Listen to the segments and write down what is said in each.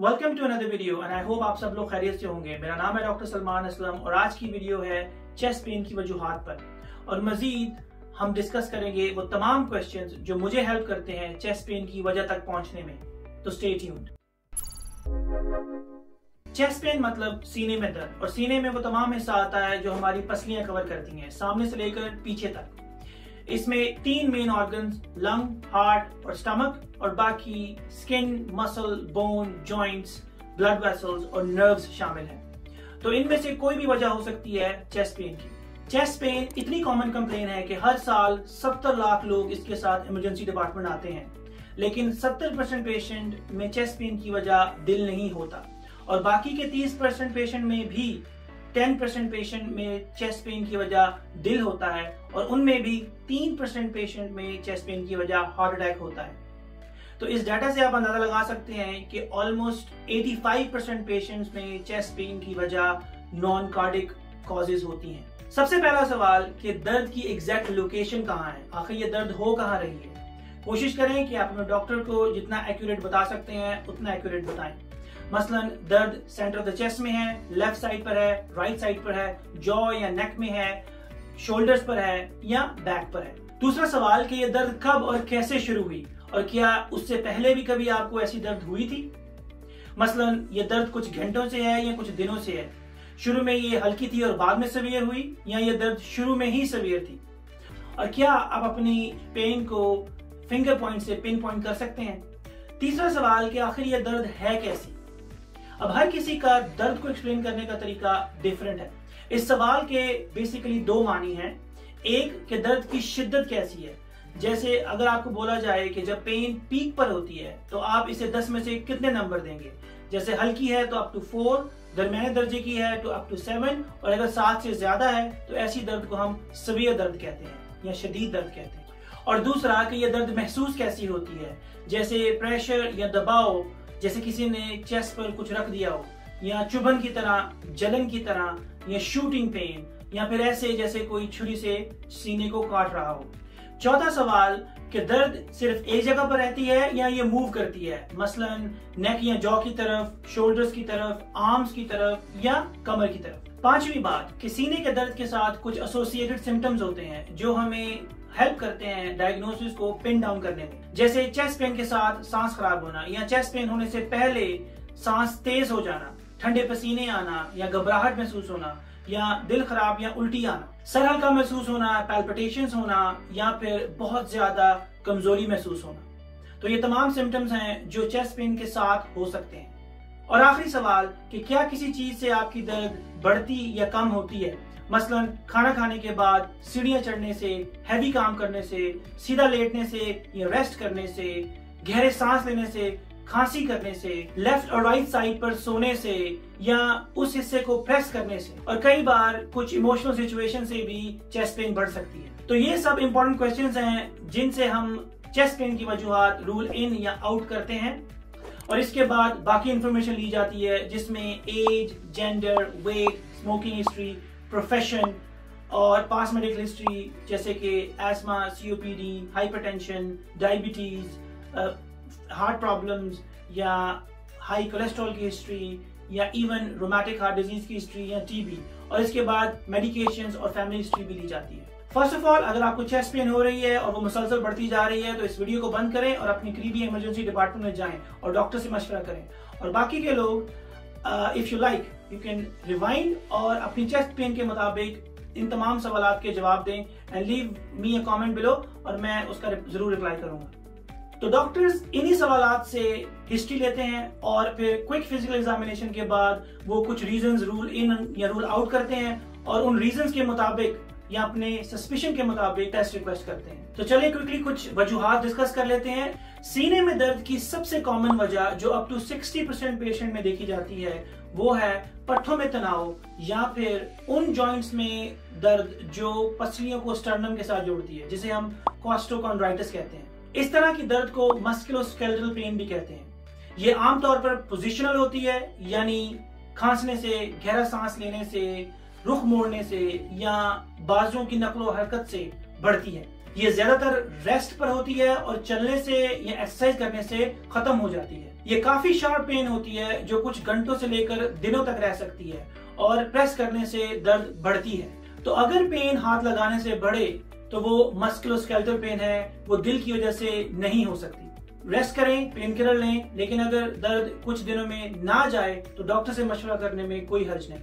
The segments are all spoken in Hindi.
Welcome to another video and I hope आप सब लोग खैरियत से होंगे। मेरा नाम है डॉक्टर सलमान असलम, और आज की वीडियो है चेस्ट पेन की वजूहत पर। और मजीद हम डिस्कस करेंगे वो तमाम क्वेश्चंस जो मुझे हेल्प करते हैं चेस्ट पेन की वजह तक पहुँचने में। तो स्टे ट्यून्ड चेस्ट पेन मतलब सीने में दर्द, और सीने में वो तमाम हिस्सा आता है जो हमारी पसलियाँ कवर करती हैं, सामने से लेकर पीछे तक। इसमें तीन मेन ऑर्गन्स लंग हार्ट और स्टमक और बाकी skin muscle bone joints blood vessels और नर्व्स शामिल हैं। तो इनमें से कोई भी वजह हो सकती है चेस्ट पेन की। चेस्ट पेन इतनी कॉमन कंप्लेन है कि हर साल 70 लाख लोग इसके साथ इमरजेंसी डिपार्टमेंट आते हैं। लेकिन 70 परसेंट पेशेंट में चेस्ट पेन की वजह दिल नहीं होता। और बाकी के 30 परसेंट पेशेंट में भी 10 परसेंट पेशेंट में चेस्ट पेन की वजह दिल होता है और उनमें भी 3 परसेंट पेशेंट में चेस्ट पेन की वजह हार्ट अटैक होता है। तो इस डाटा से आप अंदाज़ा लगा सकते हैं कि ऑलमोस्ट 85 परसेंट पेशेंट्स में चेस्ट पेन की वजह नॉन कार्डिक कॉजेज होती हैं। सबसे पहला सवाल कि दर्द की एग्जैक्ट लोकेशन कहाँ है? आखिर ये दर्द हो कहाँ रही है? कोशिश करें कि आप अपने डॉक्टर को जितना एक्यूरेट बता सकते हैं, उतना एक्यूरेट बताएँ। मसलन दर्द सेंटर ऑफ़ द चेस्ट में है लेफ़्ट साइड पर है राइट साइड पर है जॉ या नेक में है शोल्डर्स पर है या बैक पर है। दूसरा सवाल कि ये दर्द कब और कैसे शुरू हुई और क्या उससे पहले भी कभी आपको ऐसी दर्द हुई थी? मसलन ये दर्द कुछ घंटों से है या कुछ दिनों से है? शुरू में ये हल्की थी और बाद में सवियर हुई या ये दर्द शुरू में ही सवियर थी? और क्या आप अपनी पेन को फिंगर पॉइंट से पिन पॉइंट कर सकते हैं? तीसरा सवाल कि आखिर ये दर्द है कैसी? अब हर किसी का दर्द को एक्सप्लेन करने का तरीका डिफरेंट है। इस सवाल के बेसिकली दो मानी हैं। एक, कि दर्द की शिद्दत कैसी है? जैसे अगर आपको बोला जाए कि जब पेन पीक पर होती है तो आप इसे दस में से कितने नंबर देंगे? जैसे हल्की है तो अप टू फोर दरमियाने दर्जे की है तो अप टू सेवन और अगर सात से ज़्यादा है तो ऐसी दर्द को हम सवियर दर्द कहते हैं, या शदीद दर्द कहते हैं। और दूसरा, कि यह दर्द महसूस कैसी होती है? जैसे प्रेशर या दबाव जैसे किसी ने चेस्ट पर कुछ रख दिया हो, या चुभन की तरह, जलन की तरह, या शूटिंग पेन या फिर ऐसे जैसे कोई छुरी से सीने को काट रहा हो। चौथा सवाल, कि दर्द सिर्फ़ एक जगह पर रहती है, या ये मूव करती है? मसलन नेक या जॉ की तरफ़ शोल्डर्स की तरफ़ आर्म्स की तरफ़, या कमर की तरफ़? पांचवी बात, कि सीने के दर्द के साथ कुछ एसोसिएटेड सिम्टम्स होते हैं, जो हमें हेल्प करते हैं डायग्नोसिस को पिन डाउन करने में। जैसे चेस्ट पेन के साथ सांस खराब होना या चेस्ट पेन होने से पहले सांस तेज हो जाना, ठंडे पसीने आना या घबराहट महसूस होना या दिल खराब या उल्टी आना सर हल्का महसूस होना पैल्पिटेशन होना या फिर बहुत ज़्यादा कमज़ोरी महसूस होना। तो ये तमाम सिम्टम्स हैं जो चेस्ट पेन के साथ हो सकते हैं। और आखिरी सवाल कि क्या किसी चीज़ से आपकी दर्द बढ़ती या कम होती है? मसलन खाना खाने के बाद सीढ़ियाँ चढ़ने से हैवी काम करने से, सीधा लेटने से या रेस्ट करने से, गहरे सांस लेने से, खांसी करने से लेफ़्ट और राइट साइड पर सोने से या उस हिस्से को प्रेस करने से और कई बार कुछ इमोशनल सिचुएशन से भी चेस्ट पेन बढ़ सकती है। तो ये सब इंपॉर्टेंट क्वेश्चंस हैं जिनसे हम चेस्ट पेन की वजूहत रूल इन या आउट करते हैं और इसके बाद बाकी इंफॉर्मेशन ली जाती है जिसमें age gender weight smoking history profession और पास मेडिकल हिस्ट्री जैसे कि asthma COPD hypertension diabetes heart problems या हाई कोलेस्ट्रॉल की हिस्ट्री या इवन रोमैटिक हार्ट डिज़ीज़ की हिस्ट्री या टीबी और इसके बाद मेडिकेशंस और फैमिली हिस्ट्री भी ली जाती है। फ़र्स्ट ऑफ़ ऑल अगर आपको चेस्ट पेन हो रही है और वो मुसलसल बढ़ती जा रही है तो इस वीडियो को बंद करें और अपनी करीबी इमरजेंसी डिपार्टमेंट में जाएँ और डॉक्टर से मशवरा करें। और बाकी के लोग if you like you can rewind और अपनी चेस्ट पेन के मुताबिक इन तमाम सवाल के जवाब दें and leave me a comment below और मैं उसका ज़रूर रिप्लाई करूँगा। तो डॉक्टर्स इन्हीं सवाल से हिस्ट्री लेते हैं और फिर क्विक फ़िज़िकल एग्जामिनेशन के बाद वो कुछ रीजन रूल इन या रूल आउट करते हैं और उन रीजन के मुताबिक या अपने सस्पिशन के मुताबिक टेस्ट रिक्वेस्ट करते हैं। तो चलिए क्विकली कुछ वजूहत डिस्कस कर लेते हैं। सीने में दर्द की सबसे कॉमन वजह जो अप टू 60 परसेंट पेशेंट में देखी जाती है, वो है पट्टों में तनाव या फिर उन जॉइंट्स में दर्द जो पसलियों को स्टर्नम के साथ जोड़ती है, जिसे हम कॉस्टोकॉन्ड्राइटिस कहते हैं। इस तरह की दर्द को मस्कुलोस्केलेटल पेन भी कहते हैं। ये आमतौर पर पोजिशनल होती है, यानी खांसने से, गहरा सांस लेने से रुख मोड़ने से या बाजों की नकलो हरकत से बढ़ती है। ये ज़्यादातर रेस्ट पर होती है और चलने से या एक्सरसाइज करने से खत्म हो जाती है। ये काफ़ी शार्प पेन होती है, जो कुछ घंटों से लेकर दिनों तक रह सकती है और प्रेस करने से दर्द बढ़ती है। तो अगर पेन हाथ लगाने से बढ़े तो वो मस्कुलोस्केलेटल पेन है, वो दिल की वजह से नहीं हो सकती। रेस्ट करें पेन किलर लें, लेकिन अगर दर्द कुछ दिनों में ना जाए तो डॉक्टर से मशवरा करने में कोई हर्ज नहीं।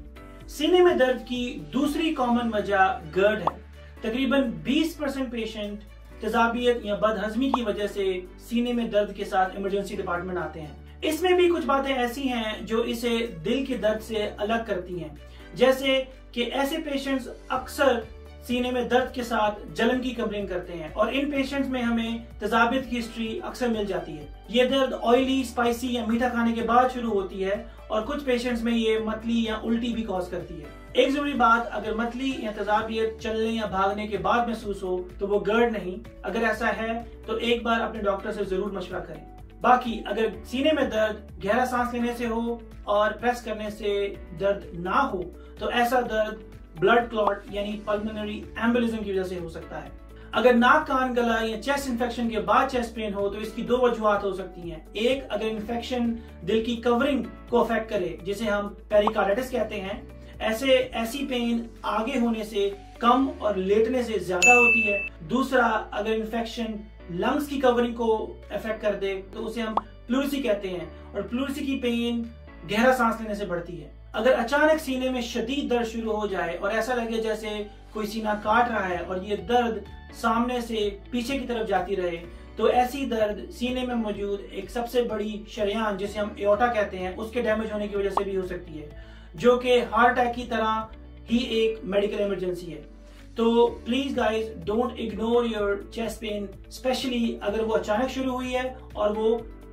सीने में दर्द की दूसरी कॉमन वजह गर्ड है। तकरीबन 20 परसेंट पेशेंट तजाबियत या बदहजमी की वजह से सीने में दर्द के साथ इमरजेंसी डिपार्टमेंट आते हैं। इसमें भी कुछ बातें ऐसी हैं जो इसे दिल के दर्द से अलग करती हैं। जैसे कि ऐसे पेशेंट्स अक्सर सीने में दर्द के साथ जलन की कंप्लेन करते हैं और इन पेशेंट्स में हमें तजाबियत की हिस्ट्री अक्सर मिल जाती है। ये दर्द ऑयली स्पाइसी या मीठा खाने के बाद शुरू होती है और कुछ पेशेंट्स में ये मतली या उल्टी भी कॉज करती है। एक ज़रूरी बात, अगर मतली या तजाबियत चलने या भागने के बाद महसूस हो तो वो गर्ड नहीं। अगर ऐसा है तो एक बार अपने डॉक्टर से ज़रूर मशवरा करें। बाकी, अगर सीने में दर्द, गहरा सांस लेने से हो और प्रेस करने से दर्द ना हो तो ऐसा दर्द ब्लड क्लॉट यानी पल्मोनरी एम्बुलिज्म की वजह से हो सकता है। अगर नाक कान गला या चेस्ट इन्फेक्शन के बाद चेस्ट पेन हो तो इसकी दो वजूहत हो सकती हैं। एक, अगर इन्फेक्शन दिल की कवरिंग को अफेक्ट करे, जिसे हम पेरिकार्डाइटिस कहते हैं, ऐसे, ऐसी पेन आगे होने से कम और लेटने से ज़्यादा होती है। दूसरा, अगर इन्फेक्शन लंग्स की कवरिंग को अफेक्ट कर दे तो उसे हम प्लूरिसी कहते हैं, और प्लूरिसी की पेन गहरा सांस लेने से बढ़ती है। अगर अचानक सीने में शदीद दर्द शुरू हो जाए, और ऐसा लगे जैसे कोई सीना काट रहा है, और ये दर्द सामने से पीछे की तरफ़ जाती रहे तो ऐसी दर्द सीने में मौजूद एक सबसे बड़ी शरियान, जिसे हम एओटा कहते हैं, उसके डैमेज होने की वजह से भी हो सकती है, जो कि हार्ट अटैक की तरह ही एक मेडिकल इमरजेंसी है। तो please guys don't ignore your chest pain specially अगर वो अचानक शुरू हुई है और वो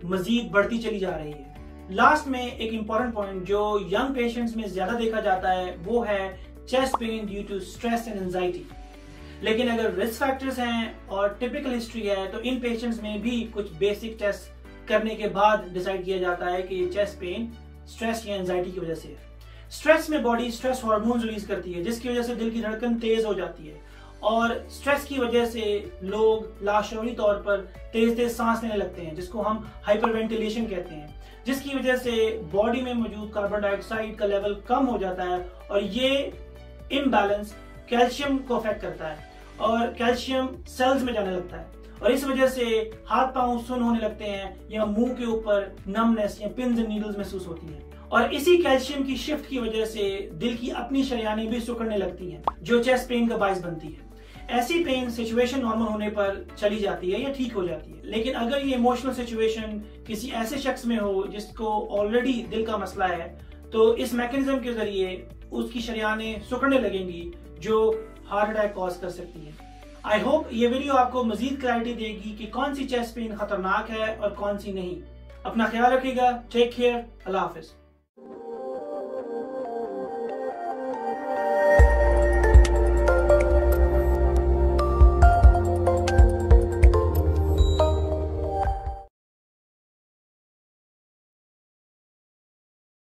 मजीद बढ़ती चली जा रही है। लास्ट में एक इंपॉर्टेंट पॉइंट जो यंग पेशेंट्स में ज़्यादा देखा जाता है, वो है chest pain due to stress and anxiety लेकिन अगर रिस्क फैक्टर्स हैं और टिपिकल हिस्ट्री है तो इन पेशेंट्स में भी कुछ बेसिक टेस्ट करने के बाद डिसाइड किया जाता है कि ये चेस्ट पेन स्ट्रेस या एंजाइटी की वजह से है। स्ट्रेस में बॉडी स्ट्रेस हार्मोन रिलीज़ करती है, जिसकी वजह से दिल की धड़कन तेज हो जाती है। और स्ट्रेस की वजह से लोग लाशौरी तौर पर तेज तेज सांस लेने लगते हैं, जिसको हम हाइपरवेंटिलेशन कहते हैं, जिसकी वजह से बॉडी में मौजूद कार्बन डाइऑक्साइड का लेवल कम हो जाता है और ये इम्बैलेंस कैल्शियम को अफेक्ट करता है। और कैल्शियम सेल्स में जाने लगता है। और इस वजह से हाथ पाँव सुन होने लगते हैं या मुँह के ऊपर नमनेस या एंड नीडल्स महसूस होती हैं। और इसी कैल्शियम की शिफ्ट की वजह से दिल की अपनी शरियानी भी सुकड़ने लगती हैं, जो चेस्ट पेन का बायस बनती है। ऐसी पेन सिचुएशन नॉर्मल होने पर चली जाती है या ठीक हो जाती है। लेकिन अगर ये इमोशनल सिचुएशन किसी ऐसे शख्स में हो जिसको ऑलरेडी दिल का मसला है तो इस मैकेनिज्म के ज़रिए उसकी शरियाने सुकड़ने लगेंगी, जो हार्ट अटैक कॉज कर सकती है। आई होप ये वीडियो आपको मजीद क्लैरिटी देगी कि कौन सी चेस्ट पेन खतरनाक है और कौन सी नहीं। अपना ख्याल रखिएगा। टेक केयर अल्लाह हाफिज।